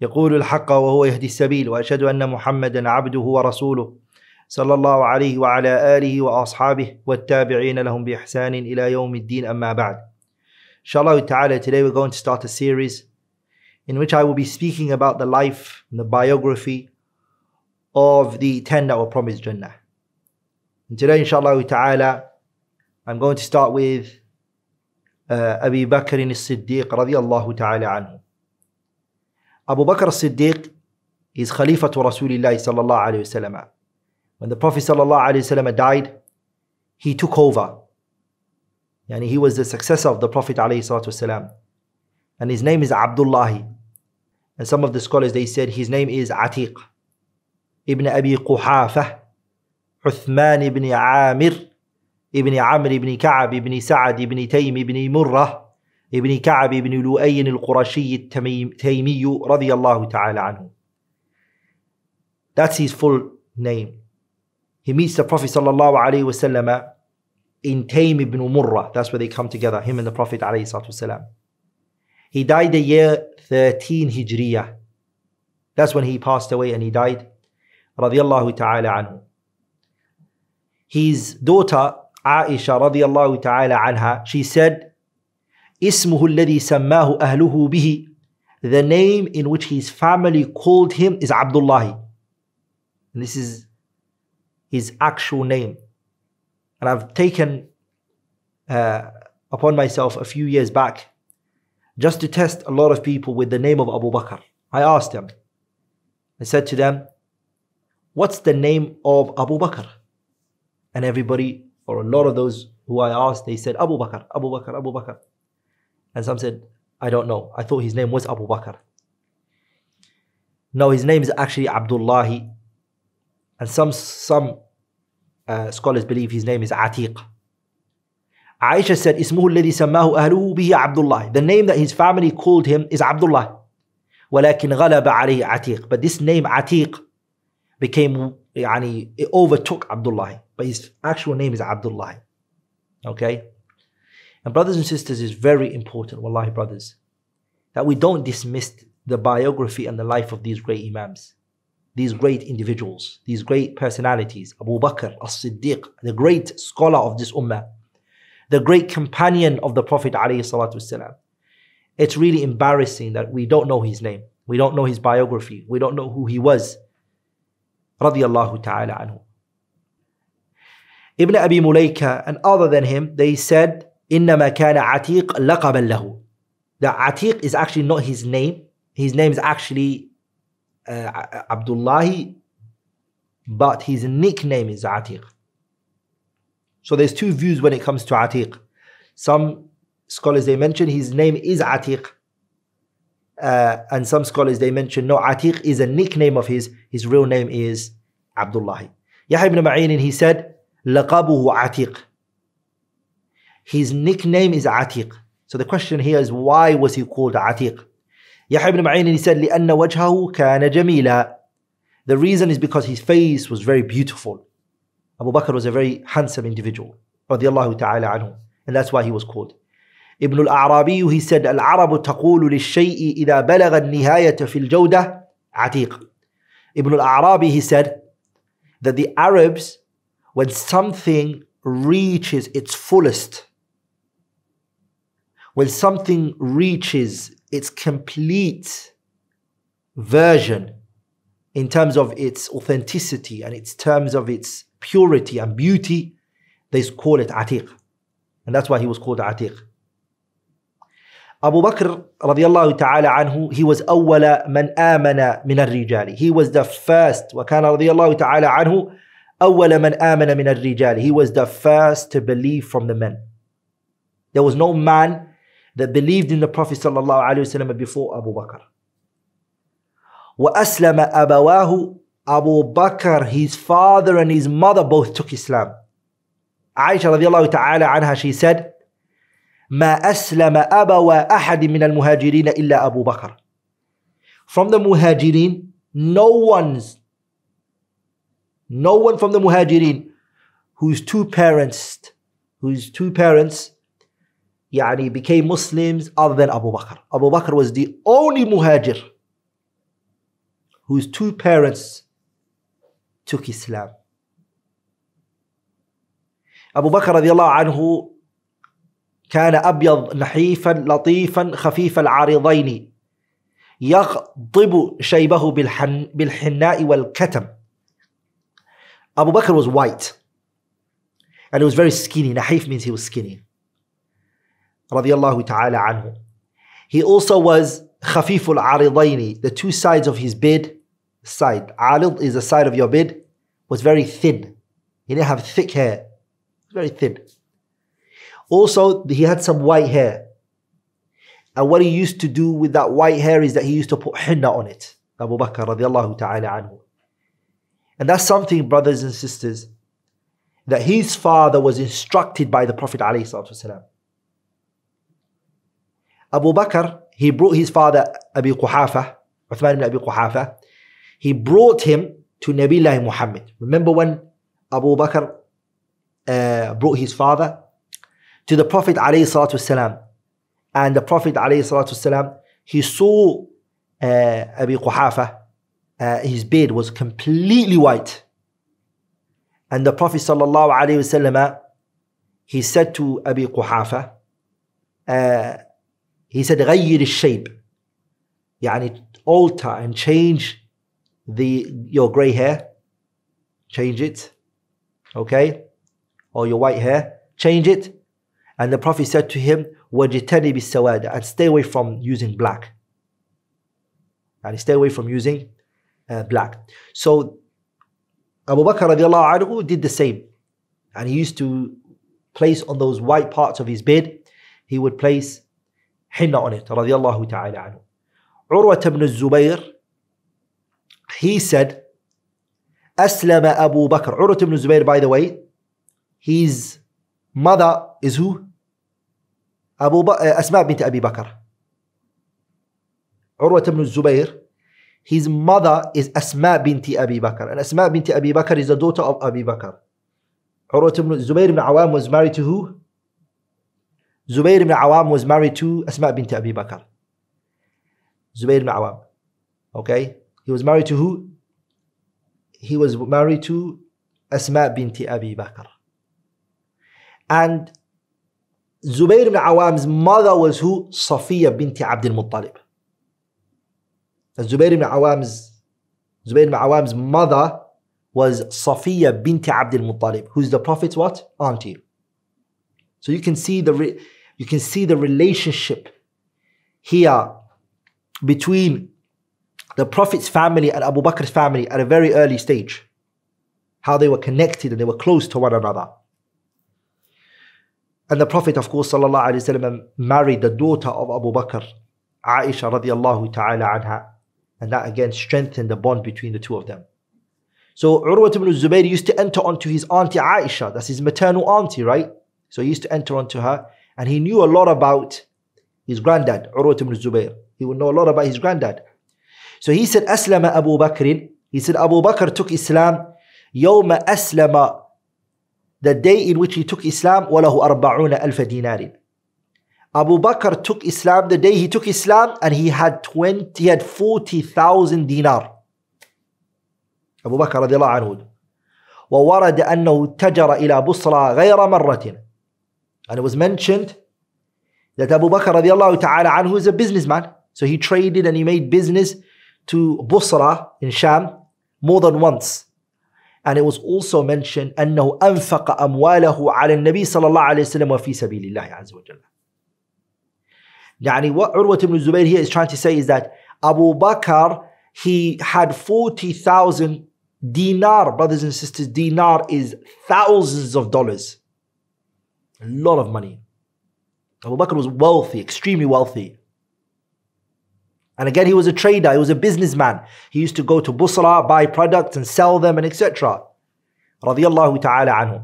يقول الحق وهو يهدي السبيل واشهد ان محمدا عبده ورسوله صلى الله عليه وعلى اله واصحابه والتابعين لهم باحسان إلى يوم الدين اما بعد Inshallah ta'ala today we're going to start a series in which I will be speaking about the life and the biography of the ten that were promised Jannah. And today inshallah ta'ala I'm going to start with uh, Abu Bakr as-Siddiq radiyallahu ta'ala anhu. Abu Bakr as-Siddiq is Khalifa to Rasulullah sallallahu alayhi wasallam. When the Prophet sallallahu alayhi wasallam died, he took over. Yani he was the successor of the Prophet alayhi salatu wasalam. And his name is Abdullah. And some of the scholars they said his name is Atiq. Ibn Abi Quhafa, Uthman ibn Amir, ibn Amr ibn Ka'ab ibn Sa'ad ibn Taym ibn Murrah, ibn Ka'ab ibn Lu'ayn al-Qurashi al-Taymi radiyallahu ta'ala anhu. That's his full name. He meets the Prophet sallallahu alayhi wasallam in Taym ibn Murrah. That's where they come together, him and the Prophet alayhi salatu wasalam. He died the year 13 Hijriyah. That's when he passed away and he died. Radiallahu ta'ala anhu. His daughter Aisha radiallahu ta'ala anha, she said, اسمه الذي سماه أهله به The name in which his family called him is Abdullah. And this is his actual name. And I've taken uh, upon myself a few years back just to test a lot of people with the name of Abu Bakr. I asked them, I said to them, What's the name of Abu Bakr? And everybody, or a lot of those who I asked, they said Abu Bakr, Abu Bakr, Abu Bakr. And some said, I don't know. I thought his name was Abu Bakr. No, his name is actually Abdullah. And some, some uh, scholars believe his name is Atiq. Aisha said, اسمه الذي سماه أهله به عبد الله. The name that his family called him is Abdullah. ولكن غلب عليه عتيق. But this name Atiq became, يعني, it overtook Abdullah. But his actual name is Abdullah. Okay? And brothers and sisters, it's very important, wallahi brothers, that we don't dismiss the biography and the life of these great Imams, these great individuals, these great personalities, Abu Bakr as-Siddiq, the great scholar of this ummah, the great companion of the Prophet ﷺ. It's really embarrassing that we don't know his name. We don't know his biography. We don't know who he was. Ibn Abi Mulaika and other than him, they said, إنما كان عتيق لقبا له. That Atiq is actually not his name. His name is actually uh, Abdullah, but his nickname is Atiq. So there's two views when it comes to Atiq. Some scholars they mention his name is Atiq. Uh, and some scholars they mention no Atiq is a nickname of his his real name is Abdullah. Yahya ibn Ma'in he said لقبه Atiq. His nickname is Atiq. So the question here is why was he called Atiq? Yahya ibn Ma'in he said لأن وجهه كان جميلا. The reason is because his face was very beautiful. Abu Bakr was a very handsome individual, radiallahu ta'ala anhu, and that's why he was called. Ibn al-Arabi, he said, العرب تقول للشيء إذا بلغ النهاية في الجودة عتيق. Ibn al-Arabi, he said, that the Arabs, when something reaches its fullest, when something reaches its complete version in terms of its authenticity and its terms of its purity and beauty, they call it Atiq. And that's why he was called Atiq. Abu Bakr radiallahu ta'ala anhu, he was أول من آمن من الرجال. He was the first, وكان رضي الله تعالى عنه أول من آمن من الرجال. He was the first to believe from the men. There was no man that believed in the Prophet sallallahu alaihi wasallam before Abu Bakr. وأسلم أبواه Abu Bakr, his father and his mother both took Islam. Aisha radiallahu ta'ala anha, she said, ما أسلم أبوا أحد من المهاجرين إلا أبو بكر. From the muhajirin, no one's, no one from the muhajirin whose two parents, whose two parents يعني became Muslims other than Abu Bakr. Abu Bakr was the only muhajir whose two parents took Islam. أبو بكر رضي الله عنه كان أبيض نحيفا لطيفا خفيف العارضين يغضب شيبه بالحن بالحناء والكتم Abu Bakr was white and he was very skinny. Nahif means he was skinny. radiallahu ta'ala anhu. He also was khafiful aridaini, the two sides of his bed, side. Arid is the side of your bed, was very thin. He didn't have thick hair, very thin. Also, he had some white hair. And what he used to do with that white hair is that he used to put henna on it. Abu Bakr radiallahu ta'ala anhu. And that's something, brothers and sisters, that his father was instructed by the Prophet alayhi salatu. Abu Bakr, he brought his father Abi Quhafa, Uthman ibn Abi Quhafa, he brought him to Nabiullah Muhammad. Remember when Abu Bakr uh, brought his father to the Prophet alayhi and the Prophet alayhi he saw uh, Abi Quhafa, uh, his beard was completely white. And the Prophet sallallahu alayhi wasallam, he said to Abi Quhafa, uh, he said, غير الشيب يعني alter and change the your grey hair, change it, okay, or your white hair, change it. And the Prophet said to him, وَجِتَنِبِ السَّوَادَ And stay away from using black. And stay away from using uh, black. So Abu Bakr radiallahu anhu did the same. And he used to place on those white parts of his bed, he would place henna on it, radiallahu ta'ala anhu. Urwa ibn Zubayr, he said, Aslam Abu Bakr. Urwa ibn Zubayr, by the way, his mother is who? Abu ba- uh, Asma bint Abi Bakr. Urwa ibn Zubayr, his mother is Asma binti Abi Bakr. And Asma binti Abi Bakr is the daughter of Abi Bakr. Urwa ibn Zubayr ibn Awam was married to who? Zubayr ibn Awam was married to Asma binti Abi Bakr. Zubayr ibn Awam. Okay? He was married to who? He was married to Asma binti Abi Bakr. And Zubayr ibn Awam's mother was who? Safiya binti Abdul Muttalib. And Zubayr ibn Awam's Zubayr ibn Awam's mother was Safiya binti Abdul Muttalib, who's the Prophet's what? Auntie. So you can see the you can see the relationship here between the Prophet's family and Abu Bakr's family at a very early stage. How they were connected and they were close to one another. And the Prophet, of course, وسلم, married the daughter of Abu Bakr, Aisha radiallahu ta'ala anha. And that again strengthened the bond between the two of them. So Urwat ibn Zubayr used to enter onto his auntie Aisha, that's his maternal auntie, right? So he used to enter onto her and he knew a lot about his granddad, Urwat ibn Zubayr. He would know a lot about his granddad. So he said, Aslama Abu Bakr. He said, Abu Bakr took Islam. يوم أسلم the day in which he took Islam وله أربعون ألف دينار Abu Bakr took Islam the day he took Islam and he had 20 he had 40,000 dinar Abu Bakr رضي الله عنه وورد أنه تجر إلى بصرى غير مرة and it was mentioned that Abu Bakr رضي الله تعالى عنه is a businessman so he traded and he made business to Busra in Sham more than once. And it was also mentioned أنه أنفق أمواله على النبي صلى الله عليه وسلم وفي سبيل الله عز وجل. يعني what Urwat ibn Zubayr here is trying to say is that Abu Bakr, he had 40,000 dinar, brothers and sisters. Dinar is thousands of dollars. A lot of money. Abu Bakr was wealthy, extremely wealthy. And again, he was a trader, he was a businessman. He used to go to Busra, buy products and sell them and etc. Radiallahu ta'ala anhu.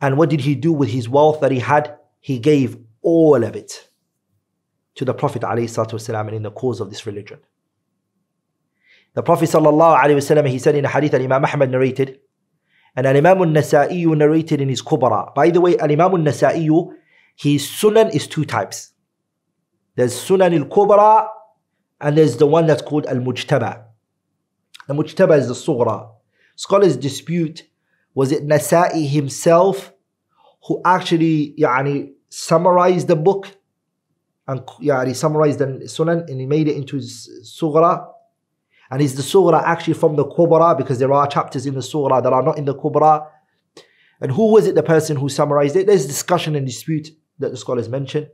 And what did he do with his wealth that he had? He gave all of it to the Prophet والسلام, and in the cause of this religion. The Prophet وسلم, he said in a hadith that Imam Ahmad narrated, and Imam al-Nasa'i narrated in his Kubra. By the way, Imam al-Nasa'i, his sunan is two types. There's Sunan al-Kubra and there's the one that's called Al-Mujtaba. The Mujtaba is the Sughra. Scholars dispute, was it Nasa'i himself who actually يعني, summarized the book and يعني, summarized the Sunan and he made it into his Sughra? and is the Sughra actually from the Kubra because there are chapters in the Sughra that are not in the Kubra? And who was it the person who summarized it? There's discussion and dispute that the scholars mention.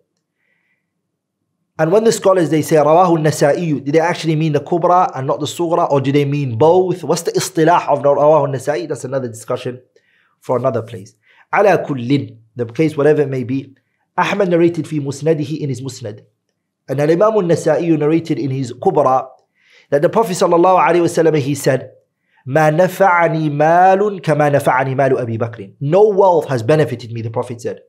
And when the scholars they say Rawahu Nasa'i, did they actually mean the Kubra and not the Sughra, or do they mean both? What's the istilah of Rawahu Nasa'i? That's another discussion for another place. Ala kullin, the case whatever it may be. Ahmad narrated fi musnadihi in his musnad. And Al Imam Nasa'i narrated in his Kubra that the Prophet sallallahu alaihi wasallam he said, ما نفعني مال كما نفعني مال أبي بكر. No wealth has benefited me, the Prophet said.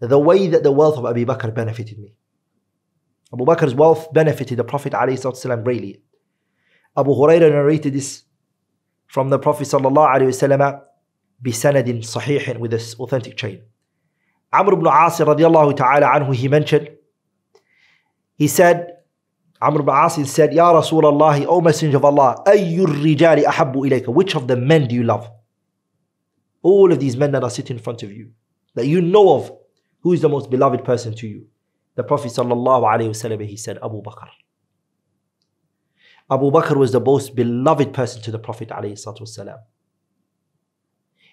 The way that the wealth of Abu Bakr benefited me. Abu Bakr's wealth benefited the Prophet ﷺ greatly. Abu Hurairah narrated this from the Prophet ﷺ بسند صحيح with this authentic chain. Amr ibn As radiallahu ta'ala anhu, he mentioned, he said, Amr ibn As said, Ya Rasulullah, O Messenger of Allah, أي الرجال أحب إليك? Which of the men do you love? All of these men that are sitting in front of you, that you know of, who is the most beloved person to you? The Prophet ﷺ, he said, Abu Bakr. Abu Bakr was the most beloved person to the Prophet ﷺ.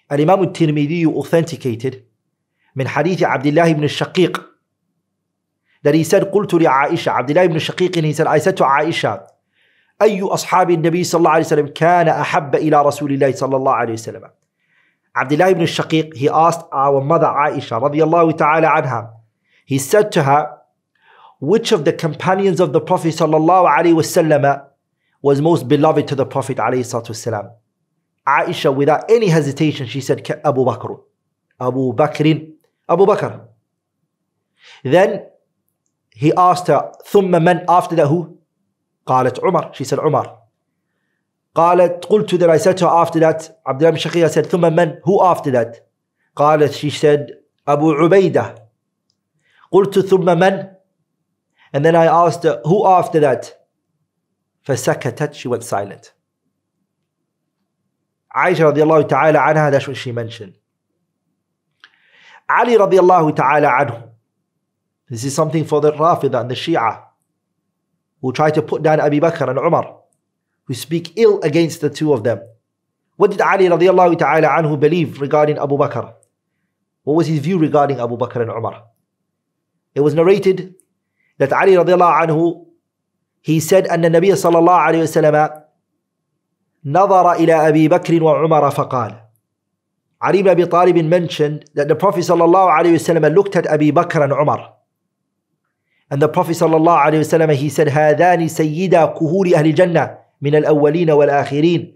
And Imam al-Tirmidhi authenticated من حديث عبد الله بن الشقيق that he قلت لعائشة عبد الله بن الشقيق he said I said أي أصحاب النبي صلى الله عليه وسلم كان أحب إلى رسول الله صلى الله عليه وسلم عبد الله بن الشقيق he asked our mother Aisha رضي الله تعالى عنها he said to her which of the companions of the Prophet وسلم, was most beloved to the Prophet والسلام? Aisha, without any hesitation, she said, Abu Bakr. Abu Bakr. Abu Bakr. Then he asked her, ثم من? After that, who? قالت "Umar." She said, Umar. قالت قلت that I said to her after that, Abdullah ibn Shaqiq said, ثم من? Who after that? قالت, she said, Abu Ubaidah. قلت ثم من? And then I asked her, who after that? فسكتت, she went silent. Aisha radiallahu ta'ala anha, that's what she mentioned. Ali radiallahu ta'ala anhu, This is something for the Rafida and the Shia who try to put down Abu Bakr and Umar, who speak ill against the two of them. What did Ali radiallahu ta'ala anhu believe regarding Abu Bakr? What was his view regarding Abu Bakr and Umar? It was narrated that Ali radiallahu anhu, he said, أن النبي صلى الله عليه وسلم نظر إلى أبي بكر وعمر فقال Ali ibn Abi Talib mentioned that the Prophet sallallahu alaihi wasallam looked at Abu Bakr and Umar. And the Prophet sallallahu alaihi wasallam he said, هذان سيدا كهول أهل الجنة من الأولين والآخرين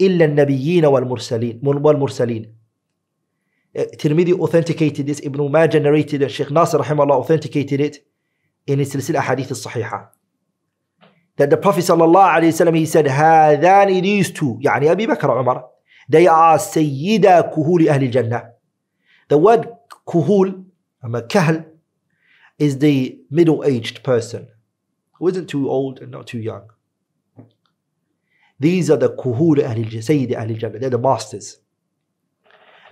إلا النبيين والمرسلين والمرسلين. Tirmidhi authenticated this, Ibn Majah narrated it, Sheikh Nasir rahimahullah authenticated it in his silsila hadith al-sahihah. That the Prophet sallallahu alayhi wasallam he said, هذان these two, يعني Abu Bakr Umar, they are سيدا كهول أهل الجنة. The word kuhul, a kahl, is the middle-aged person who isn't too old and not too young. These are the kuhul أهل الجنة, سيد أهل الجنة. They're the masters.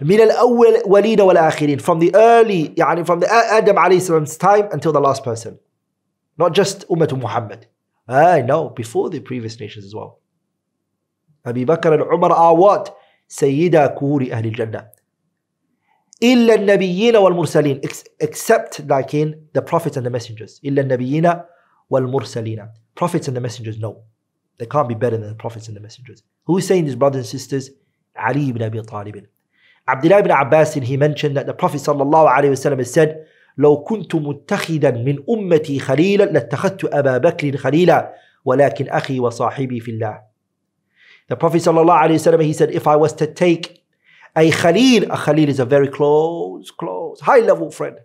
من الأولين والآخرين from the early يعني from the Adam عليه السلام's time until the last person not just Ummah Muhammad ah no before the previous nations as well Abu Bakr and Umar are what سيدا كهول أهل الجنة إلا النبيين والمرسلين except like in the prophets and the messengers إلا النبيين والمرسلين prophets and the messengers no they can't be better than the prophets and the messengers who is saying this brothers and sisters Ali ibn Abi Talib Abdullah ibn Abbas, he mentioned that the Prophet sallallahu alaihi wasallam said, لو كنت متخذا من أمتي خليلا لاتخذت أبا بكر خليلا ولكن أخي وصاحبي في الله The Prophet ﷺ, he said, if I was to take a Khalil, a Khalil is a very close, close, high level friend.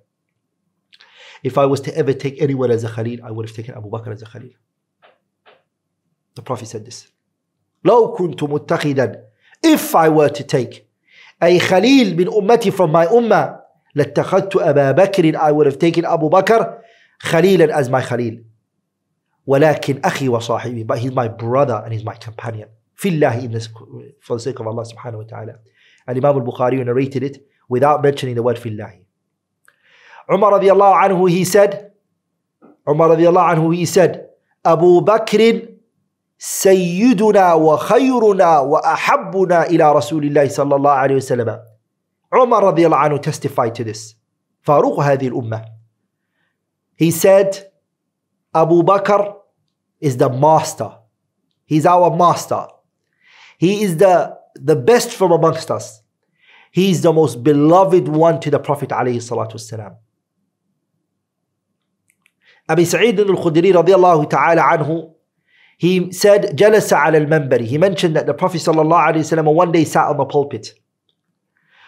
If I was to ever take anyone as a Khalil, I would have taken Abu Bakr as a Khalil. The Prophet said this. لو كنت متخذا If I were to take a Khalil min ummati from my ummah, لاتخذت أبا بكر I would have taken Abu Bakr خليلا as my Khalil. ولكن أخي وصاحبي but he's my brother and he's my companion. في الله in this, for the sake of Allah subhanahu wa ta'ala. And Imam al-Bukhari narrated it without mentioning the word في الله. Umar radiallahu anhu he said, Umar radiallahu anhu he said, Abu Bakr سيدنا وخيرنا وأحبنا إلى رسول الله صلى الله عليه وسلم عمر رضي الله عنه testified to this فاروق هذه الأمة he said Abu Bakr is the master he's our master he is the the best from amongst us he is the most beloved one to the Prophet عليه الصلاة والسلام أبي سعيد الخدري رضي الله تعالى عنه he said جلس على المنبر he mentioned that the Prophet صلى الله عليه وسلم one day sat on the pulpit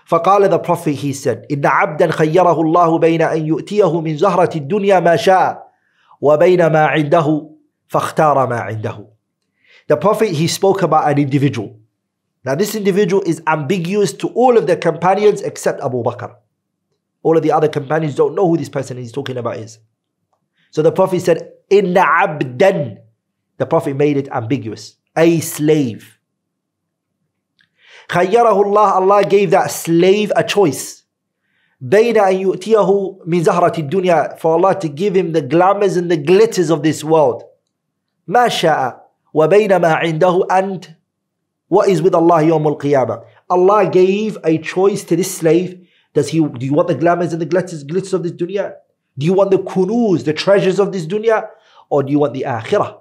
فقال the Prophet he said إن عبدا خيره الله بين أن يؤتيه من زهرة الدنيا ما شاء وبين ما عنده فاختار ما عنده The Prophet he spoke about an individual Now this individual is ambiguous to all of the companions except Abu Bakr All of the other companions don't know who this person he's talking about is So the Prophet said إن عبدا The Prophet made it ambiguous. A slave. خيره الله Allah gave that slave a choice. بين أن يؤتيه من زهرة الدنيا for Allah to give him the glamours and the glitters of this world. ما شاء وبين ما عنده and what is with Allah يوم القيامة. Allah gave a choice to this slave. Does he do you want the glamours and the glitters, glitters of this dunya? Do you want the kunuz, the treasures of this dunya? Or do you want the akhirah?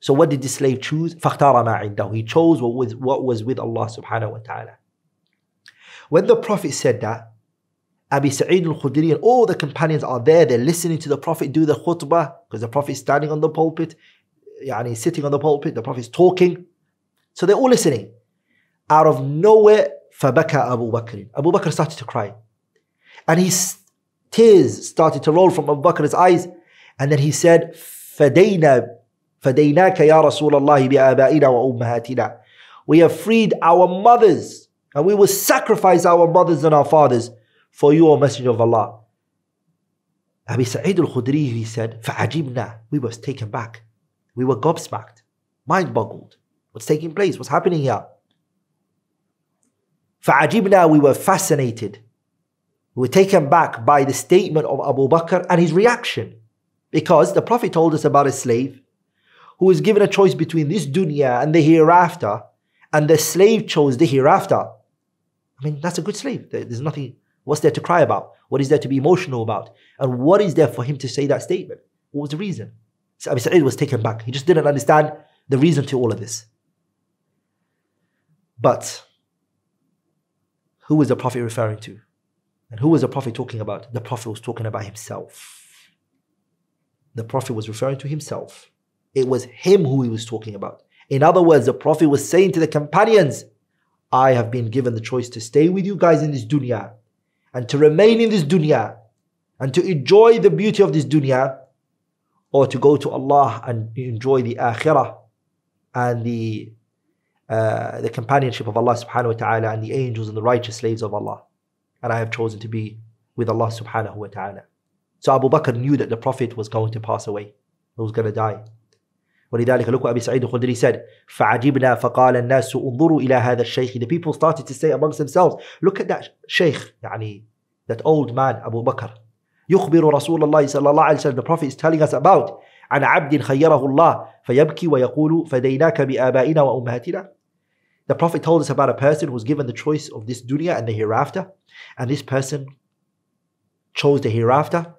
So what did the slave choose? فَاخْتَارَ مَا عِنْدَهُ He chose what was, what was with Allah subhanahu wa ta'ala. When the Prophet said that, Abi Sa'id al-Khudri and all the companions are there, they're listening to the Prophet do the khutbah, because the Prophet is standing on the pulpit, yani sitting on the pulpit, the Prophet is talking. So they're all listening. Out of nowhere, فَبَكَى Abu Bakr. Abu Bakr started to cry. And his tears started to roll from Abu Bakr's eyes. And then he said, فَدَيْنَا فديناك يا رسول الله بآبائنا وأمهاتنا We have freed our mothers and we will sacrifice our mothers and our fathers for you, O Messenger of Allah. Abi Sa'id al-Khudri, he said, فَعَجِبْنَا We were taken back. We were gobsmacked, mind boggled. What's taking place? What's happening here? فَعَجِبْنَا We were fascinated. We were taken back by the statement of Abu Bakr and his reaction. Because the Prophet told us about a slave who is given a choice between this dunya and the hereafter, and the slave chose the hereafter. I mean, that's a good slave. There's nothing, what's there to cry about? What is there to be emotional about? And what is there for him to say that statement? What was the reason? So Abu Sa'id was taken back. He just didn't understand the reason to all of this. But who was the Prophet referring to? And who was the Prophet talking about? The Prophet was talking about himself. The Prophet was referring to himself. It was him who he was talking about. In other words, the Prophet was saying to the companions, I have been given the choice to stay with you guys in this dunya and to remain in this dunya and to enjoy the beauty of this dunya or to go to Allah and enjoy the akhirah and the uh, the companionship of Allah subhanahu wa ta'ala and the angels and the righteous slaves of Allah. And I have chosen to be with Allah subhanahu wa ta'ala. So Abu Bakr knew that the Prophet was going to pass away. He was going to die. ولذلك look what Abi Sa'id al-Khudri said فعجبنا فقال الناس انظروا إلى هذا الشيخ the people started to say amongst themselves look at that sheikh يعني that old man Abu Bakr يخبر رسول الله صلى الله عليه وسلم the prophet is telling us about عن عبد خيره الله فيبكي ويقول فديناك بآبائنا وأمهاتنا the Prophet told us about a person who was given the choice of this dunya and the hereafter, and this person chose the hereafter.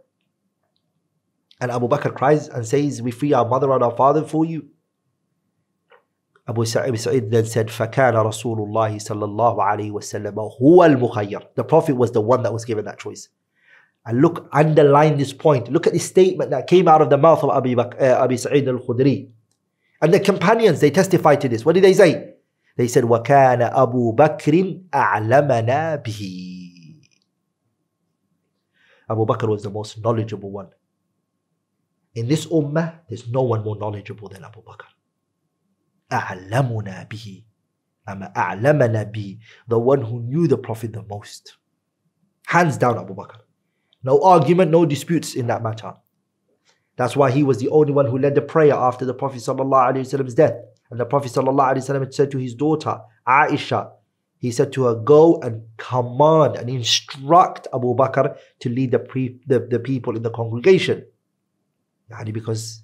And Abu Bakr cries and says, We free our mother and our father for you. Abu Sa'id then said, فَكَانَ رَسُولُ اللَّهِ صَلَّى اللَّهُ عَلَيْهِ وَسَلَّمَ هُوَ الْمُخَيَّرُ The Prophet was the one that was given that choice. And look, underline this point. Look at this statement that came out of the mouth of Abi, Bak- uh, Abi Sa'id al-Khudri. And the companions, they testified to this. What did they say? They said, وَكَانَ أَبُو بَكْرٍ أَعْلَمَنَا بِهِ Abu Bakr was the most knowledgeable one. In this ummah, there's no one more knowledgeable than Abu Bakr. أَعْلَمُنَا بِهِ أَمَا أَعْلَمَنَا بِهِ The one who knew the Prophet the most. Hands down Abu Bakr. No argument, no disputes in that matter. That's why he was the only one who led the prayer after the Prophet Prophet's death. And the Prophet ﷺ said to his daughter, Aisha, he said to her, Go and command and instruct Abu Bakr to lead the, pre- the, the people in the congregation. Yani because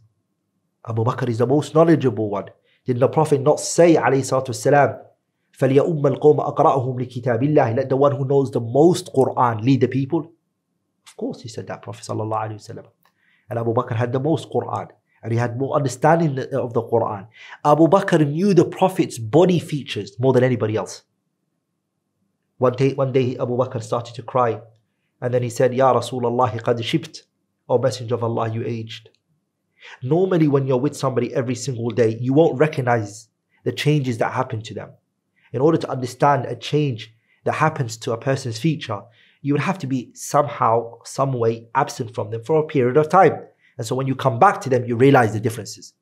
Abu Bakr is the most knowledgeable one. Did the Prophet not say, alayhi salatu wasalam, فَلْيَأُمَّ الْقَوْمَ أَقْرَأُهُمْ لِكِتَابِ اللَّهِ Let the one who knows the most Quran lead the people. Of course, he said that, Prophet sallallahu alayhi wasallam. And Abu Bakr had the most Quran. And he had more understanding of the Quran. Abu Bakr knew the Prophet's body features more than anybody else. One day, one day Abu Bakr started to cry. And then he said, Ya Rasulullah, qad shibt. O Messenger of Allah, you aged. Normally, when you're with somebody every single day, you won't recognize the changes that happen to them. In order to understand a change that happens to a person's feature, you would have to be somehow, some way absent from them for a period of time. And so when you come back to them, you realize the differences.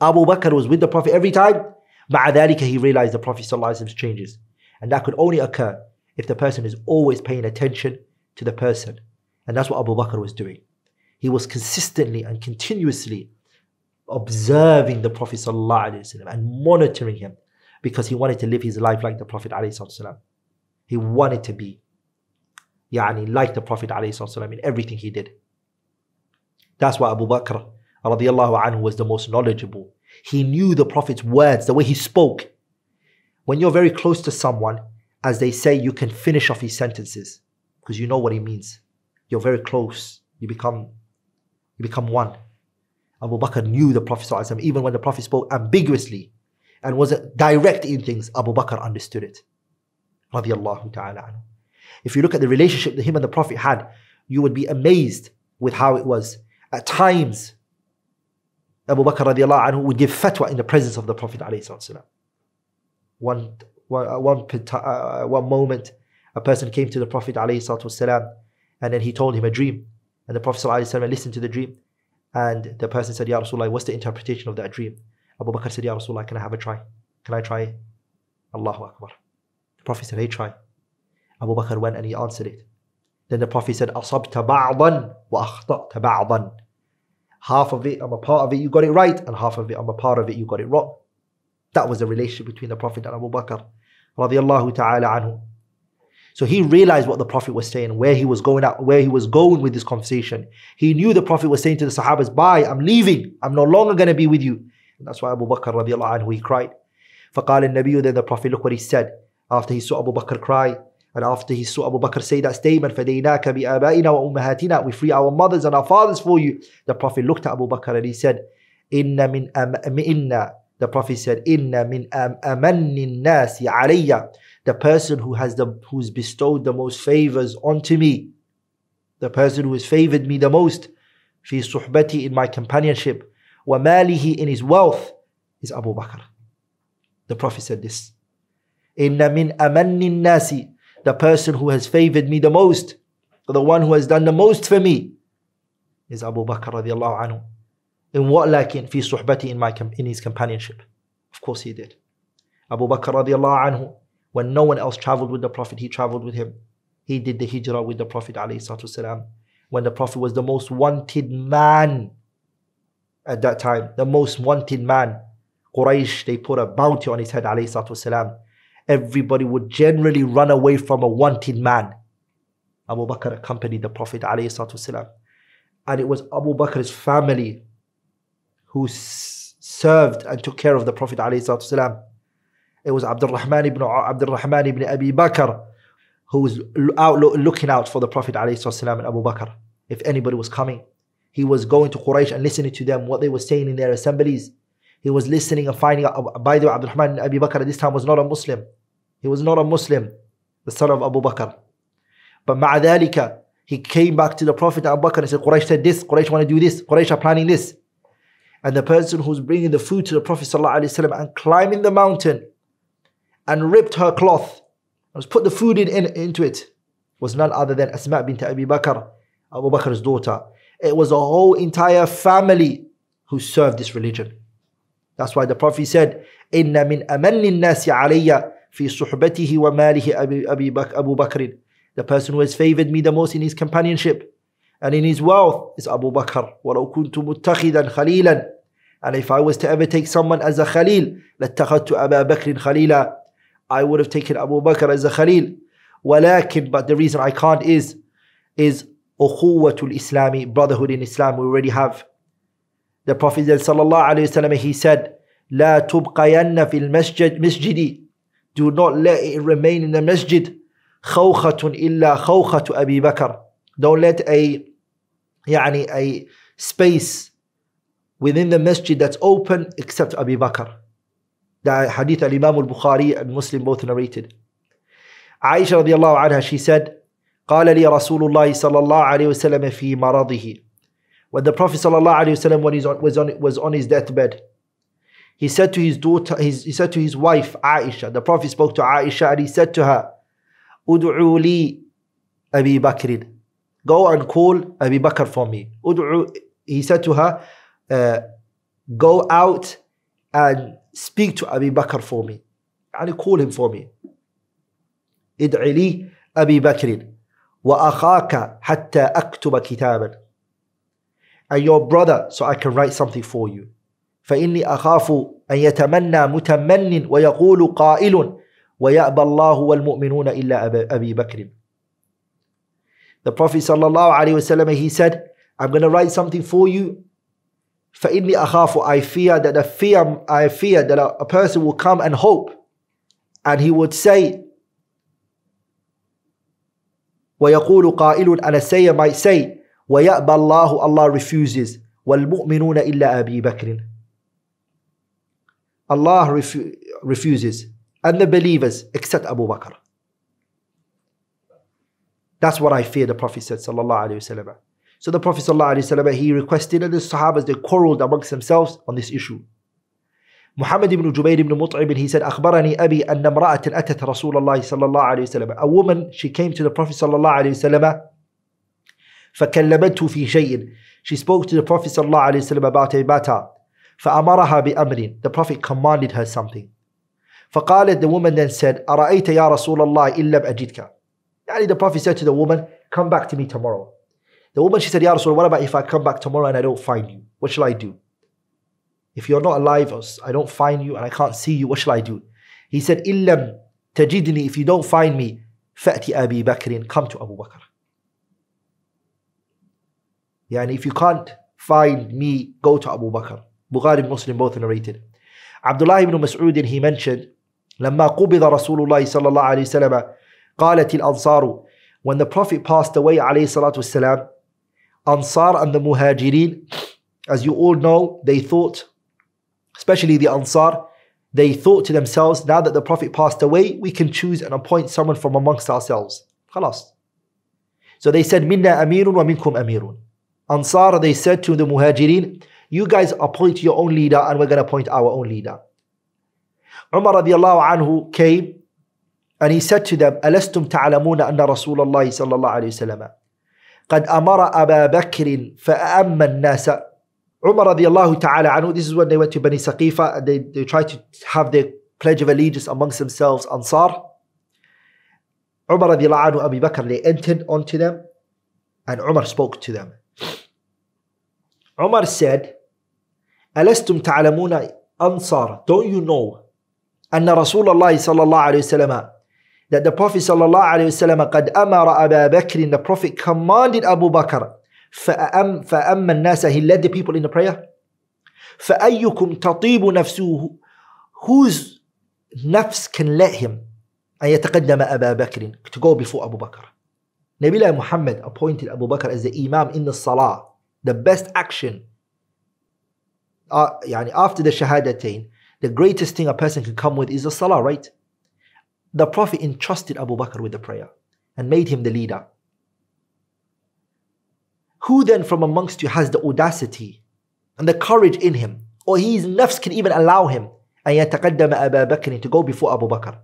Abu Bakr was with the Prophet every time. مع he realized the Prophet's changes. And that could only occur if the person is always paying attention to the person. And that's what Abu Bakr was doing. He was consistently and continuously observing the Prophet ﷺ and monitoring him because he wanted to live his life like the Prophet ﷺ. He wanted to be يعني, like the Prophet ﷺ in everything he did. That's why Abu Bakr radiallahu anhu was the most knowledgeable. He knew the Prophet's words, the way he spoke. When you're very close to someone, as they say, you can finish off his sentences because you know what he means. You're very close. You become, you become one. Abu Bakr knew the Prophet even when the Prophet spoke ambiguously and wasn't direct in things, Abu Bakr understood it. Radiallahu ta'ala anhu. If you look at the relationship that him and the Prophet had, you would be amazed with how it was. At times, Abu Bakr radiallahu anhu would give fatwa in the presence of the Prophet one, one, one, uh, one moment, a person came to the Prophet والسلام, and then he told him a dream. And the Prophet ﷺ listened to the dream. And the person said, Ya Rasulullah, what's the interpretation of that dream? Abu Bakr said, Ya Rasulullah, can I have a try? Can I try? Allahu Akbar. The Prophet said, hey, try. Abu Bakr went and he answered it. Then the Prophet said, أصبت بعضا وأخطأت بعضا half of it, I'm a part of it, you got it right, and half of it, I'm a part of it, you got it wrong. That was the relationship between the Prophet and Abu Bakr. Radiallahu ta'ala anhu. So he realized what the Prophet was saying, where he was going out, where he was going with this conversation. He knew the Prophet was saying to the Sahabas, Bye, I'm leaving, I'm no longer going to be with you. And that's why Abu Bakr radiallahu anhu, he cried. فقال النبي then the Prophet, look what he said. After he saw Abu Bakr cry, and after he saw Abu Bakr say that statement, فَدَيْنَاكَ بِآبَائِنَا وَأُمَّهَاتِنَا We free our mothers and our fathers for you. The Prophet looked at Abu Bakr and he said, إِنَّ مِنْ أَمْ The Prophet said, إِنَّ مِنْ أَمْ أَمَنِّ النَّاسِ عَلَيَّ The person who has the who's bestowed the most favors onto me, the person who has favored me the most, في صحبتي in my companionship, وَمَالِهِ in his wealth, is Abu Bakr. The Prophet said this. إِنَّ مِنْ أَمَنِّ النَّاسِ the person who has favored me the most, the one who has done the most for me, is Abu Bakr radiallahu anhu. In what lakin fi suhbati in, my, in his companionship. Of course he did. Abu Bakr radiallahu anhu, when no one else traveled with the Prophet, he traveled with him. He did the hijrah with the Prophet alayhi When the Prophet was the most wanted man at that time, the most wanted man. Quraysh, they put a bounty on his head alayhi everybody would generally run away from a wanted man. Abu Bakr accompanied the Prophet ﷺ. And it was Abu Bakr's family who served and took care of the Prophet ﷺ. It was Abdul Rahman ibn, Abdul Rahman ibn Abi Bakr who was out looking out for the Prophet ﷺ and Abu Bakr. If anybody was coming, he was going to Quraysh and listening to them, what they were saying in their assemblies. he was listening and finding out. By the way, Abdurrahman Abi Bakr at this time was not a Muslim. He was not a Muslim, the son of Abu Bakr. But ma'adhalika, he came back to the Prophet Abu Bakr and said, Quraysh said this, Quraysh want to do this, Quraysh are planning this. And the person who's bringing the food to the Prophet ﷺ and climbing the mountain and ripped her cloth and was put the food in, in, into it was none other than Asma bint Abi Bakr, Abu Bakr's daughter. It was a whole entire family who served this religion. That's why the Prophet said, إِنَّ مِنْ أَمَنِّ النَّاسِ عَلَيَّ فِي صُحْبَتِهِ وَمَالِهِ أبي, أبي بك, Abu Bakr. The person who has favored me the most in his companionship and in his wealth is Abu Bakr. وَلَوْ كُنْتُ مُتَّخِذًا خَلِيلًا And if I was to ever take someone as a Khalil, لَاتَّخَذْتُ أَبَا بَكْرٍ خَلِيلًا I would have taken Abu Bakr as a Khalil. ولكن, but the reason I can't is, is أخوة الإسلام, brotherhood in Islam we already have. The Prophet wasallam he said, لا تبقين في المسجد مسجدي Do not let it remain in the masjid. خوخة إلا خوخة أبي بكر. Don't let a يعني a space within the masjid that's open except Abu Bakr. The hadith al-Imam al-Bukhari and Muslim both narrated. Aisha radiallahu anha, she said, قال لي رسول الله صلى الله عليه وسلم في مرضه When the Prophet ﷺ, when was on, was on his deathbed, he said to his daughter, his, he said to his wife Aisha, the Prophet spoke to Aisha and he said to her, Ud'u li Abi Bakr, Go and call Abi Bakr for me. Ud'u, he said to her, uh, go out and speak to Abi Bakr for me. And call him for me. Id'ili Abi Bakr wa akhaka hatta aktuba kitaban and your brother so I can write something for you. فإني أخاف أن يتمنى متمن ويقول قائل ويأبى الله والمؤمنون إلا أبي بكر. The Prophet صلى الله عليه وسلم he said, I'm going to write something for you. فإني أخاف I fear that a fear I fear that a, a person will come and hope and he would say ويقول قائل and a sayer might say ويأبى الله Allah refuses والمؤمنون إلا أبي بكر refu refuses and the believers except Abu Bakr that's what I fear the Prophet said sallallahu alaihi wasallam so the Prophet sallallahu alaihi wasallam he requested and the Sahabas they quarreled amongst themselves on this issue Muhammad ibn Jubayr ibn Mut'ib he said أخبرني أبي أن امرأة أتت رسول الله صلى الله عليه وسلم a woman she came to the Prophet صلى الله عليه وسلم فكلمته في شيء she spoke to the Prophet صلى الله عليه وسلم about a matter فأمرها بأمر the Prophet commanded her something فقالت the woman then said أرأيت يا رسول الله إن لم أجدك يعني the Prophet said to the woman come back to me tomorrow the woman she said يا رسول what about if I come back tomorrow and I don't find you what shall I do if you're not alive I don't find you and I can't see you what shall I do he said إن لم تجدني if you don't find me فأتي أبي بكر come to Abu Bakr Yani if you can't find me, go to Abu Bakr. Bukhari and Muslim both narrated. Abdullah ibn Mas'ud he mentioned لما قبض رسول الله صلى الله عليه وسلم قالت الأنصار when the Prophet passed away عليه الصلاة والسلام Ansar and the Muhajirin as you all know they thought especially the Ansar they thought to themselves now that the Prophet passed away we can choose and appoint someone from amongst ourselves خلاص so they said منا أمير ومنكم أمير Ansar, they said to the Muhajirin, you guys appoint your own leader and we're going to appoint our own leader. Umar radiallahu anhu came and he said to them, ألستم تعلمون أن رسول الله صلى الله عليه وسلم قد أمر أبا بكر فأم الناس Umar radiallahu ta'ala anhu, this is when they went to Bani Saqifa and they, they tried to have their pledge of allegiance amongst themselves, Ansar. Umar radiallahu anhu, Abu Bakr, they entered onto them and Umar spoke to them. Umar said, Alastum ta'lamuna ansar, don't you know? Anna the sallallahu alayhi that the Prophet sallallahu alayhi wa Abu Bakr, the Prophet commanded Abu Bakr, فَأَمَّ النَّاسَ He led the people in the prayer. فَأَيُّكُمْ تَطِيبُ نَفْسُهُ Whose nafs can let him أن يتقدم أبا to go before Abu Bakr. Nabiullah Muhammad appointed Abu Bakr as the Imam in the Salah the best action uh, يعني after the shahadatain the greatest thing a person can come with is the salah right the prophet entrusted Abu Bakr with the prayer and made him the leader Who then from amongst you has the audacity and the courage in him, or his nafs can even allow him أن يتقدم أبا بكر to go before Abu Bakr?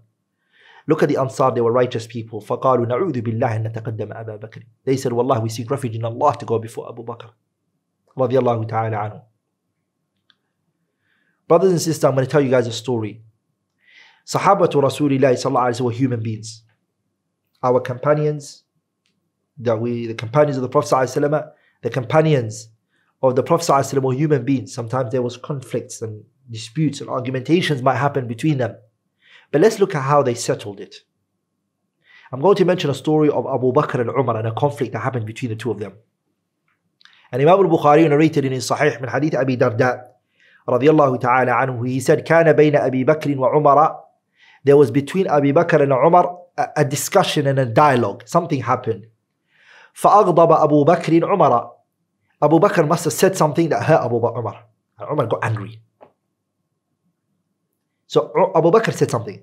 Look at the Ansar, they were righteous people. فقالوا نعوذ بالله أن نتقدم أبا بكر. They said, Wallah, we seek refuge in Allah to go before Abu Bakr. radiallahu ta'ala anhu. Brothers and sisters, I'm going to tell you guys a story. Sahaba to Rasulullah sallallahu were human beings. Our companions, that we, the companions of the Prophet sallallahu the companions of the Prophet sallallahu were human beings. Sometimes there was conflicts and disputes and argumentations might happen between them. But let's look at how they settled it. I'm going to mention a story of Abu Bakr and Umar and a conflict that happened between the two of them. Imam al-Bukhari narrated in his Sahih من حديث أبي درداء رضي الله تعالى عنه he said كان بين أبي بكر وعمر there was between Abu Bakr and Umar a, a discussion and a dialogue. Something happened. فأغضب أبو بكر عمر Abu Bakr must have said something that hurt Abu Umar. And Umar got angry. So Abu Bakr said something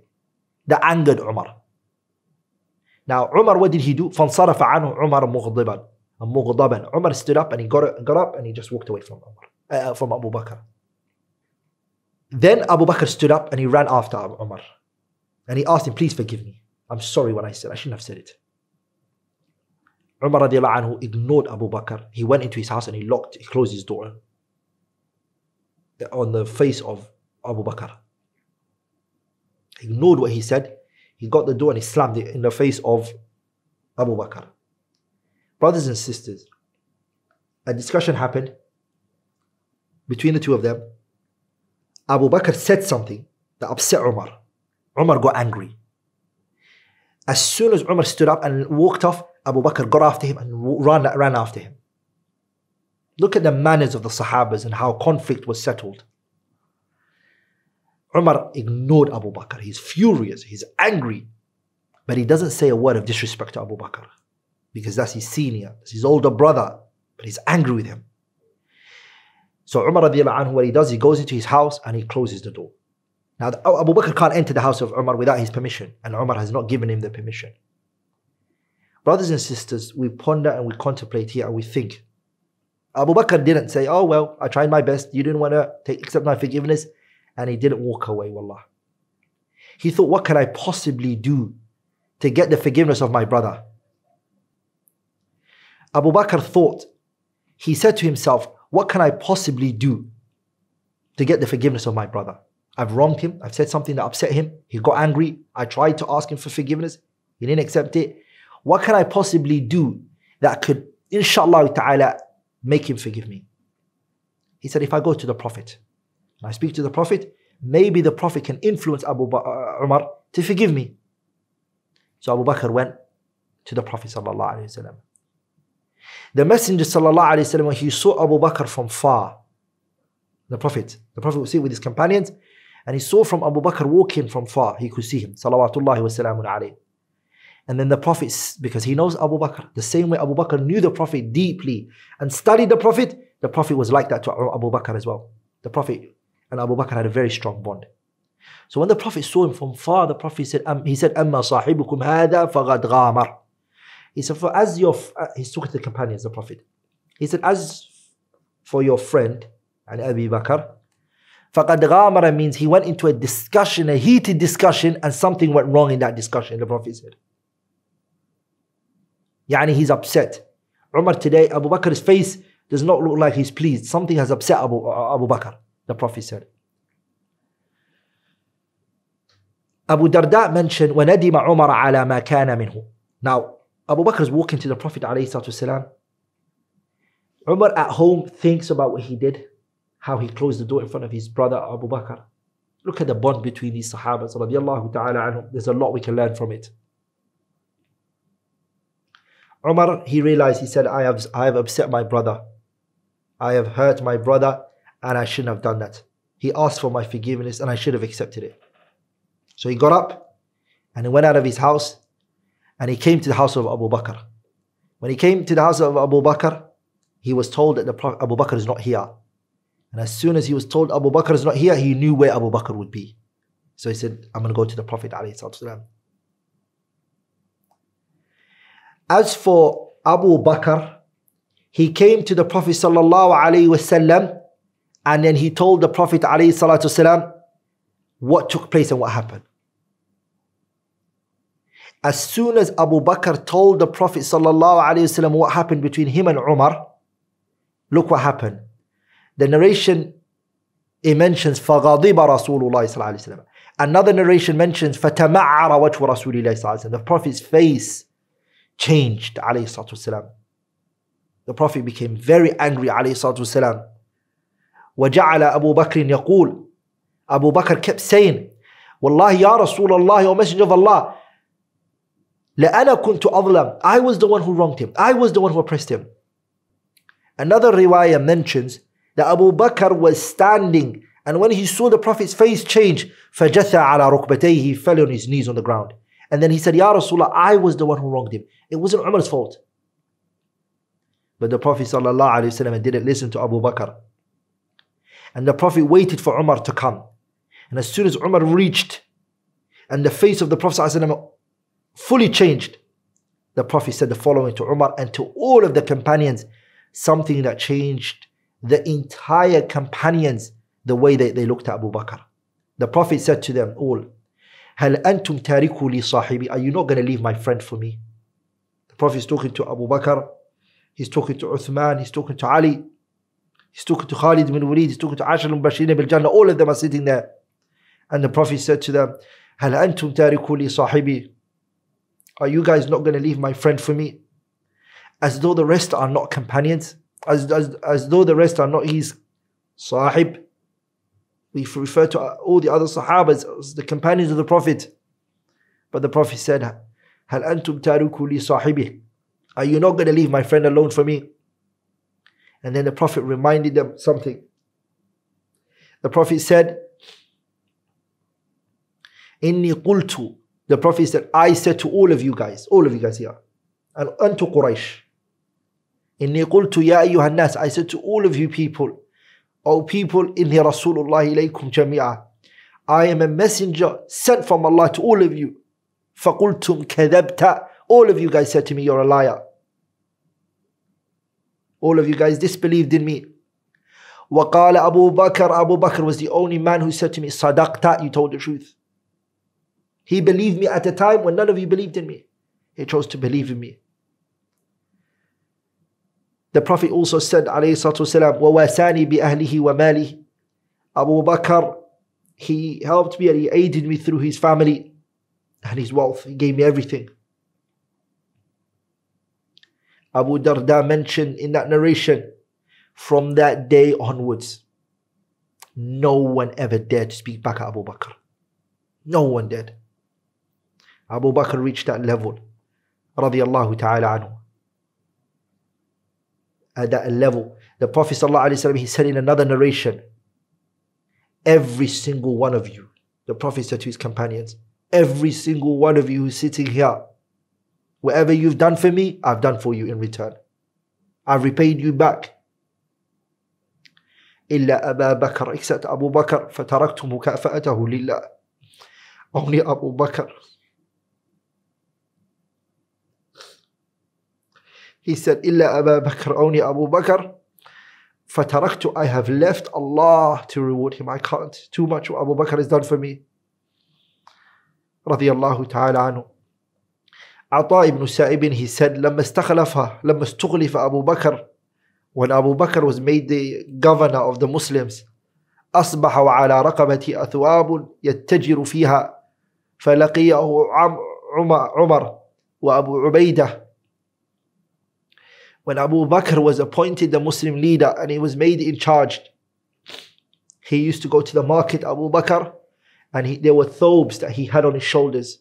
that angered Umar. Now Umar, what did he do? فانصرف عنه عمر مغضبا مغضبا. Umar stood up and he got, got up and he just walked away from Umar, uh, from Abu Bakr. Then Abu Bakr stood up and he ran after Umar. And he asked him, please forgive me. I'm sorry what I said. I shouldn't have said it. Umar radiallahu anhu ignored Abu Bakr. He went into his house and he locked, he closed his door on the face of Abu Bakr. Ignored what he said. He got the door and he slammed it in the face of Abu Bakr. Brothers and sisters, a discussion happened between the two of them. Abu Bakr said something that upset Umar. Umar got angry. As soon as Umar stood up and walked off, Abu Bakr got after him and ran, ran after him. Look at the manners of the Sahabas and how conflict was settled. Umar ignored Abu Bakr. He's furious, he's angry, but he doesn't say a word of disrespect to Abu Bakr because that's his senior, that's his older brother, but he's angry with him. So Umar anhu, what he does, he goes into his house and he closes the door. Now, Abu Bakr can't enter the house of Umar without his permission, and Umar has not given him the permission. Brothers and sisters, we ponder and we contemplate here and we think. Abu Bakr didn't say, Oh, well, I tried my best. You didn't want to take, accept my forgiveness. And he didn't walk away, wallah. He thought, What can I possibly do to get the forgiveness of my brother? Abu Bakr thought, he said to himself, What can I possibly do to get the forgiveness of my brother? I've wronged him. I've said something that upset him. He got angry. I tried to ask him for forgiveness. He didn't accept it. What can I possibly do that could, inshallah ta'ala, make him forgive me? He said, if I go to the Prophet and I speak to the Prophet, maybe the Prophet can influence Abu ba- uh, Umar to forgive me. So Abu Bakr went to the Prophet sallallahu alaihi wasallam. The Messenger sallallahu alaihi wasallam, when he saw Abu Bakr from far, the Prophet, the Prophet would sit with his companions and he saw from Abu Bakr walking from far, he could see him. Salawatullahi wa salamun alayhi. And then the Prophet, because he knows Abu Bakr, the same way Abu Bakr knew the Prophet deeply and studied the Prophet, the Prophet was like that to Abu Bakr as well. The Prophet and Abu Bakr had a very strong bond. So when the Prophet saw him from far, the Prophet said, um, he said, أَمَّا صَاحِبُكُمْ هَذَا فَقَدْ غَامَرْ He said, for as your, uh, he's talking to the companions, the Prophet. He said, as for your friend, and Abu Bakr, فَقَدْ غَامَرَ means he went into a discussion, a heated discussion, and something went wrong in that discussion, the Prophet said. Yani he's upset. Umar today, Abu Bakr's face does not look like he's pleased. Something has upset Abu, uh, Abu Bakr, the Prophet said. Abu Darda mentioned, وَنَدِمَ عُمَرَ عَلَى مَا كَانَ مِنْهُ Now, Abu Bakr is walking to the Prophet ﷺ. Umar at home thinks about what he did how he closed the door in front of his brother Abu Bakr. Look at the bond between these Sahabas. There's a lot we can learn from it. Umar, he realized, he said, I have, I have upset my brother. I have hurt my brother and I shouldn't have done that. He asked for my forgiveness and I should have accepted it. So he got up and he went out of his house and he came to the house of Abu Bakr. When he came to the house of Abu Bakr, he was told that the Prophet Abu Bakr is not here. And as soon as he was told Abu Bakr is not here, he knew where Abu Bakr would be. So he said, I'm going to go to the Prophet. As for Abu Bakr, he came to the Prophet wasallam and then he told the Prophet wasallam what took place and what happened As soon as Abu Bakr told the Prophet sallallahu alaihi wasallam what happened between him and Umar, look what happened. The narration it mentions فغضب رسول الله صلى الله عليه وسلم. Another narration mentions فتمعر وجه رسول الله صلى الله عليه وسلم. The Prophet's face changed عليه الصلاة والسلام. The Prophet became very angry عليه الصلاة والسلام. وجعل أبو بكر يقول Abu Bakr kept saying والله يا رسول الله or messenger of Allah لأنا كنت أظلم I was the one who wronged him I was the one who oppressed him Another riwayah mentions that Abu Bakr was standing and when he saw the Prophet's face change فجثى على ركبتيه he fell on his knees on the ground and then he said Ya Rasulullah I was the one who wronged him it wasn't Umar's fault but the Prophet ﷺ didn't listen to Abu Bakr and the Prophet waited for Umar to come and as soon as Umar reached and the face of the Prophet ﷺ fully changed, the Prophet said the following to Umar and to all of the companions, something that changed the entire companions the way they, they looked at Abu Bakr. The Prophet said to them all, هل أنتم تاركوا لي صاحبي? Are you not going to leave my friend for me? The Prophet is talking to Abu Bakr, he's talking to Uthman, he's talking to Ali, he's talking to Khalid bin Walid, he's talking to Ashar al-Bashir bil Jannah, all of them are sitting there. And the Prophet said to them, هل أنتم تاركوا لي صاحبي? Are you guys not going to leave my friend for me? As though the rest are not companions, as, as, as though the rest are not his sahib. We refer to all the other sahabas as the companions of the Prophet. But the Prophet said, هل أنتم تاركوا لي صاحبي? Are you not going to leave my friend alone for me? And then the Prophet reminded them something. The Prophet said, Inni qultu. The Prophet said, I said to all of you guys, all of you guys here, and unto Quraysh. Inni qultu ya ayyuhan nas. I said to all of you people, O people, inni Rasulullah ilaykum jami'a. I am a messenger sent from Allah to all of you. فَقُلْتُمْ كَذَبْتَ All of you guys said to me, you're a liar. All of you guys disbelieved in me. وقال Abu Bakr, Abu Bakr was the only man who said to me, صدقت, you told the truth. He believed me at a time when none of you believed in me. He chose to believe in me. The Prophet also said, alayhi salatu wasalam, وَوَاسَانِي بِأَهْلِهِ وَمَالِهِ Abu Bakr, he helped me and he aided me through his family and his wealth. He gave me everything. Abu Darda mentioned in that narration, from that day onwards, no one ever dared to speak back at Abu Bakr. No one did. Abu Bakr reached that level. Radiallahu ta'ala anhu. At that level. The Prophet ﷺ, he said in another narration, every single one of you, the Prophet said to his companions, every single one of you who's sitting here, whatever you've done for me, I've done for you in return. I've repaid you back. إلا أبا بكر except Abu Bakr فتركت مكافأته لله only Abu Bakr He said, إلا أبا بكر only Abu Bakr. فتركت I have left Allah to reward him. I can't. Too much Abu Bakr has done for me. رضي الله تعالى عنه. عطاء ibn Sa'ib he said لما استخلف لما استخلف أبو بكر when Abu Bakr was made the governor of the Muslims أصبح وعلى رقبة أثواب يتجر فيها فلقيه عمر وأبو عبيدة when Abu Bakr was appointed the Muslim leader and he was made in charge, he used to go to the market, Abu Bakr, and he, there were thobes that he had on his shoulders.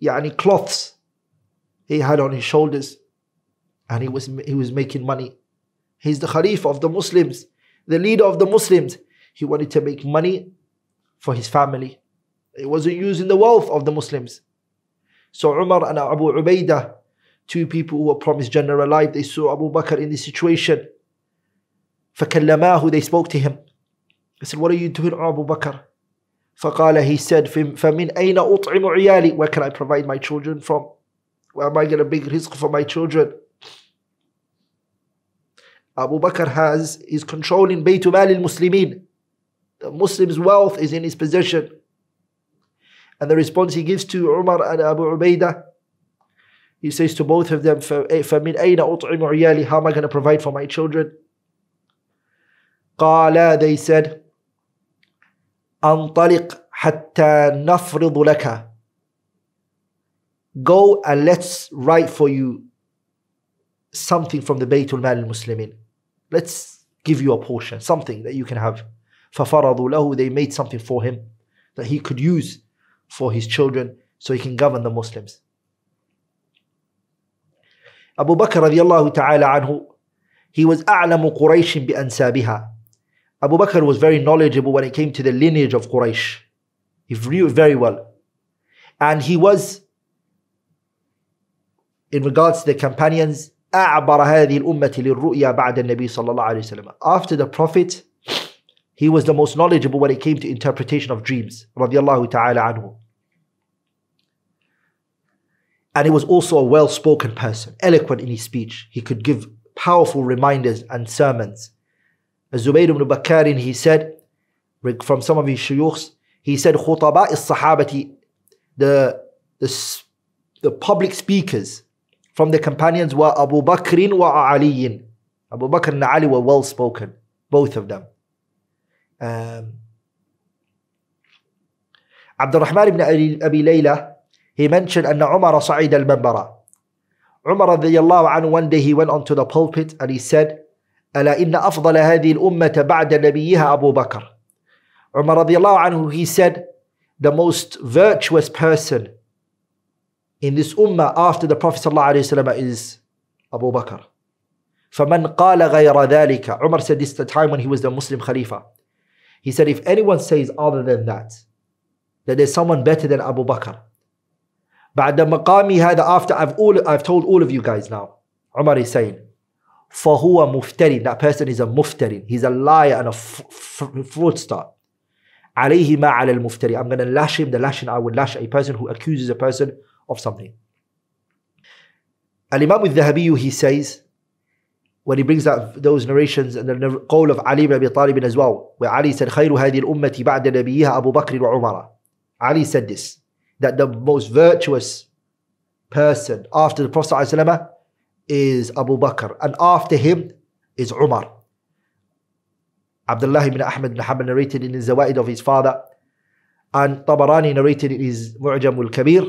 Yani cloths he had on his shoulders. And he was, he was making money. He's the Khalifa of the Muslims, the leader of the Muslims. He wanted to make money for his family. He wasn't using the wealth of the Muslims. So Umar and Abu Ubaidah, two people who were promised Jannah alive, they saw Abu Bakr in this situation. فَكَلَّمَاهُ They spoke to him. They said, what are you doing, Abu Bakr? فَقَالَ He said, فَمِنْ أَيْنَ أُطْعِمُ عِيَالِي Where can I provide my children from? Where am I going to bring rizq for my children? Abu Bakr has is controlling Baytul Mal al-Muslimin. The Muslims' wealth is in his possession. And the response he gives to Umar and Abu Ubaidah he says to both of them, فَمِنْ أَيْنَ أُطْعِمُ عِيَالِي How am I going to provide for my children? قال they said أنطلق حتى نفرض لك Go and let's write for you something from the Baytul Mal al-Muslimin. Let's give you a portion, something that you can have. فَفَرَضُوا له They made something for him that he could use for his children so he can govern the Muslims. Abu Bakr radiallahu ta'ala anhu, he was أعلم قريش بأنسابها. Abu Bakr was very knowledgeable when it came to the lineage of Quraysh. He knew it very well. And he was, in regards to the companions, أعبر هذه الأمة للرؤيا بعد النبي صلى الله عليه وسلم. After the Prophet, he was the most knowledgeable when it came to interpretation of dreams. رضي الله تعالى عنه. And he was also a well spoken person, eloquent in his speech. He could give powerful reminders and sermons. As Zubayr ibn Bakarin, he said, from some of his shuyukhs, he said, Khutaba is Sahabati, the, the, the public speakers from the companions were Abu Bakrin wa Aliyin. Abu Bakr and Ali were well spoken, both of them. Um, Abdurrahman ibn Abi Layla, he mentioned أن عمر صعد المنبر Umar radiallahu anhu, one day he went onto the pulpit and he said, ألا إن أفضل هذه الأمة بعد نبيها أبو بكر. Umar radiallahu anhu, he said, the most virtuous person in this ummah after the Prophet ﷺ is Abu Bakr. فَمَنْ قَالَ غَيْرَ ذَلِكَ Umar said this the time when he was the Muslim Khalifa. He said, if anyone says other than that, that there's someone better than Abu Bakr, بعد مقامي هذا after I've all I've told all of you guys now Umar is saying فهو مفتري that person is a muftari he's a liar and a fraudster عليه ما على المفتري I'm going to lash him the lashing I would lash a person who accuses a person of something Al-Imam al-Dhahabi he says when he brings out those narrations and the قول of Ali ibn Abi Talib as well where Ali said خير هذه الأمة بعد نبيها أبو بكر وعمر Ali said this that the most virtuous person after the Prophet ﷺ is Abu Bakr, and after him is Umar. Abdullah ibn Ahmad ibn Hanbal narrated in the Zawaid of his father, and Tabarani narrated in his Mu'jam al Kabir.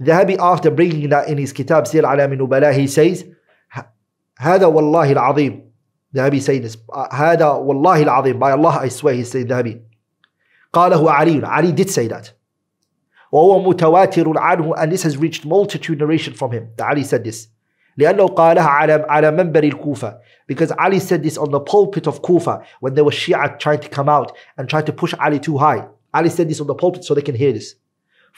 Dhahabi, after bringing that in his Kitab Siyar A'lam Nubala, he says, هذا والله العظيم Dhahabi saying this, هذا والله العظيم by Allah I swear he said Dhahabi قاله علي Ali did say that وهو متواتر عنه and this has reached multitude narration from him that Ali said this لأنه قالها على على منبر الكوفة because Ali said this on the pulpit of Kufa when there was Shia trying to come out and trying to push Ali too high Ali said this on the pulpit so they can hear this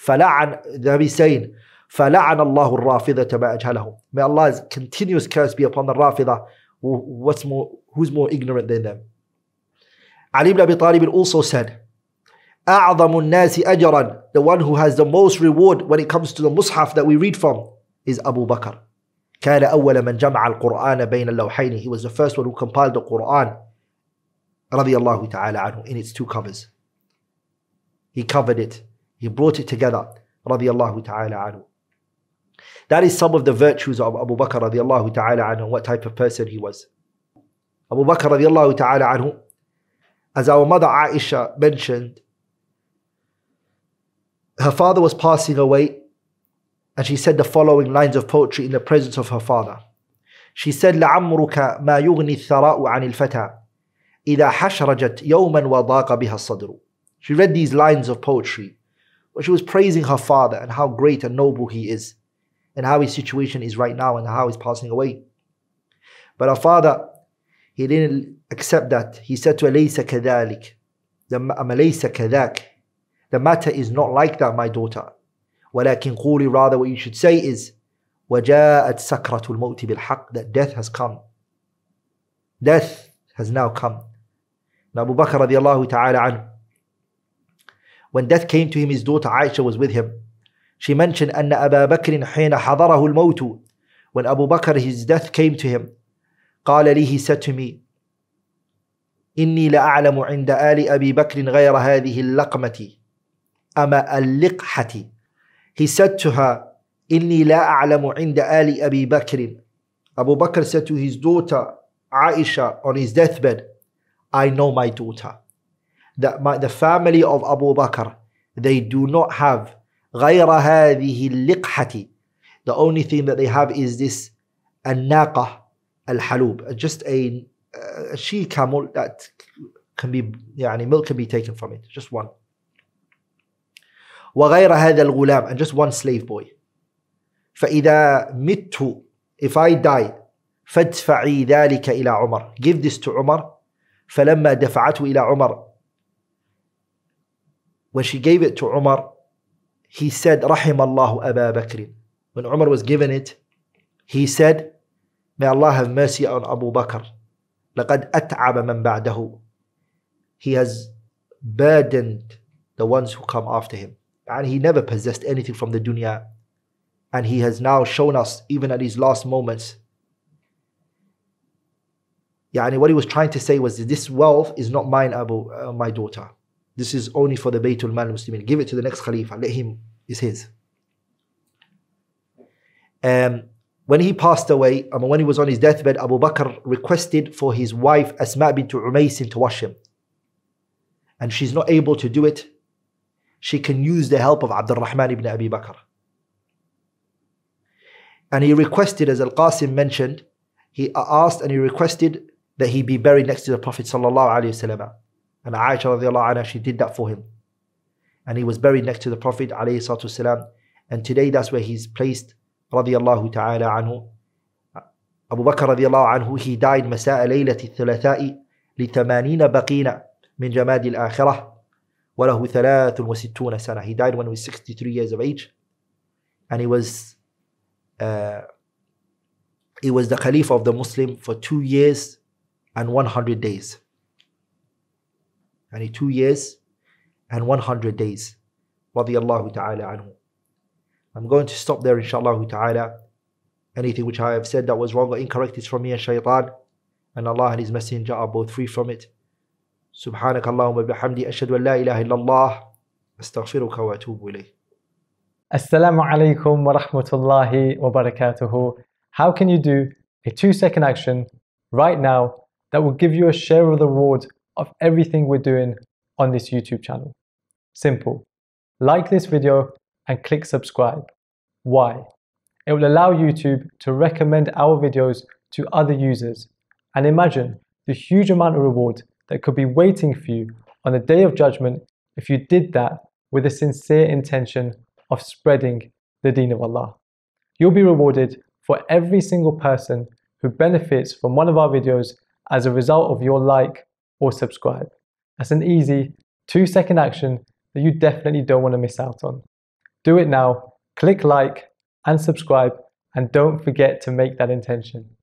فلعن the saying فلعن الله الرافضة ما أجهلهم may Allah's continuous curse be upon the Rafida what's more who's more ignorant than them Ali ibn Abi Talib also said أعظم الناس أجرا the one who has the most reward when it comes to the mushaf that we read from is Abu Bakr كان أول من جمع القرآن بين اللوحين he was the first one who compiled the Quran رضي الله تعالى عنه in its two covers he covered it he brought it together رضي الله تعالى عنه that is some of the virtues of Abu Bakr رضي الله تعالى عنه what type of person he was Abu Bakr رضي الله تعالى عنه as our mother Aisha mentioned her father was passing away, and she said the following lines of poetry in the presence of her father. She said, لعمرك ما يغني الثراء عن الفتى إذا حشرجت يوما وضاق بها الصدر. She read these lines of poetry, but she was praising her father and how great and noble he is, and how his situation is right now and how he's passing away. But her father, he didn't accept that. He said to her, ليس كذلك. ليس كذاك. The matter is not like that, my daughter. ولكن قولي rather what you should say is وجاءت سكرة الموت بالحق that death has come. Death has now come. Now Abu Bakr radiallahu ta'ala anhu, when death came to him, his daughter Aisha was with him. She mentioned أن أبا بكر حين حضره الموت when Abu Bakr his death came to him قال لي he said to me إني لأعلم عند آل أبي بكر غير هذه اللقمة أما اللقحة he said to her إني لا أعلم عند آل أبي بكر Abu Bakr said to his daughter Aisha on his deathbed I know my daughter that my, the family of Abu Bakr they do not have غير هذه اللقحة the only thing that they have is this الناقة الحلوب just a, a she camel that can be يعني milk can be taken from it just one وغير هذا الغلام and just one slave boy فإذا مت if I die فادفعي ذلك إلى عمر give this to عمر فلما دفعته إلى عمر when she gave it to Umar he said رحم الله أبا بكر when Umar was given it he said may Allah have mercy on Abu Bakr لقد أتعب من بعده he has burdened the ones who come after him and he never possessed anything from the dunya. And he has now shown us even at these last moments yeah and what he was trying to say was this wealth is not mine abu uh, my daughter. This is only for the baytul mal muslimin. Give it to the next khalifa. Let him is his. Um, when he passed away I mean, when he was on his deathbed abu bakr requested for his wife asma bint umays to wash him. And she's not able to do it she can use the help of Abdul Rahman ibn Abi Bakr and he requested as Al-Qasim mentioned he asked and he requested that he be buried next to the Prophet sallallahu alaihi wasallam. And Aisha radiallahu anha, she did that for him. And he was buried next to the Prophet alayhi salatu wasalam. And today that's where he's placed radiallahu ta'ala anhu. Abu Bakr radiallahu anhu, he died مساء ليلة الثلاثاء لثمانين بقين من جماد الآخرة وله ثلاث وستون سنة. He died when he was 63 years of age. And he was uh, he was the Caliph of the Muslim for two years and 100 days. Yani two years and 100 days. Radiallahu ta'ala anhu. I'm going to stop there inshallah ta'ala. Anything which I have said that was wrong or incorrect is from me and shaitan. And Allah and His Messenger are both free from it. سبحانك اللهم بحمدي أشهد أن لا إله إلا الله أستغفرك وأتوب إليه Assalamu alaikum wa rahmatullahi wa barakatuhu. How can you do a two second action right now that will give you a share of the reward of everything we're doing on this YouTube channel. Simple. Like this video and click subscribe. Why? It will allow YouTube to recommend our videos to other users. And imagine the huge amount of reward that could be waiting for you on the day of judgment if you did that with a sincere intention of spreading the deen of Allah. You'll be rewarded for every single person who benefits from one of our videos as a result of your like or subscribe. That's an easy two second action that you definitely don't want to miss out on. Do it now, click like and subscribe, and don't forget to make that intention.